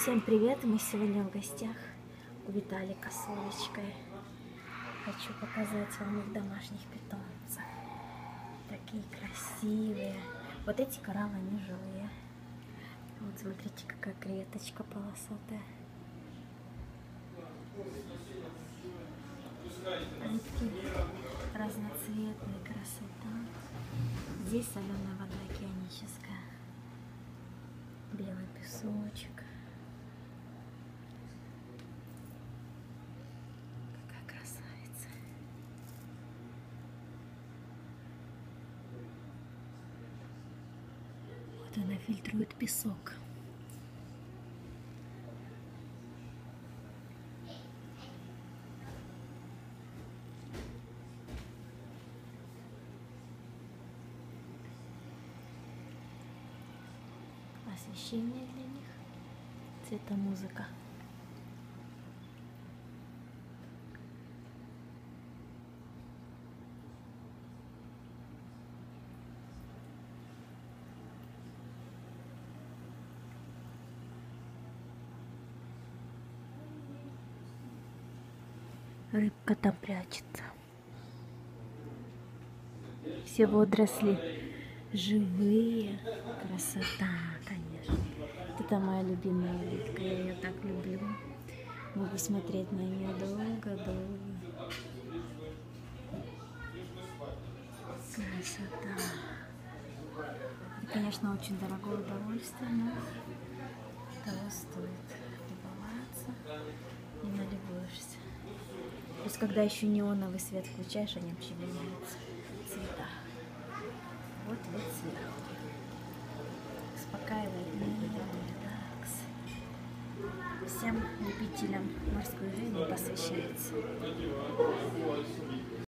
Всем привет! Мы сегодня в гостях у Виталика с Олечкой. Хочу показать вам их домашних питомцев. Такие красивые. Вот эти кораллы, они живые. Вот смотрите, какая креветочка полосатая. Рыбки разноцветные, красота. Здесь соленая вода океаническая. Белый песочек. Какая красавица. Вот она фильтрует песок. Освещение для них. Цветомузыка. Рыбка там прячется. Все водоросли живые. Красота, конечно. Это моя любимая рыбка. Я ее так люблю. Могу смотреть на нее долго-долго. Красота. Это, конечно, очень дорогое удовольствие, Плюс, когда еще неоновый свет включаешь, они вообще меняются цвета. Вот вот цвет. Успокаивает релакс. Всем любителям морской жизни посвящается.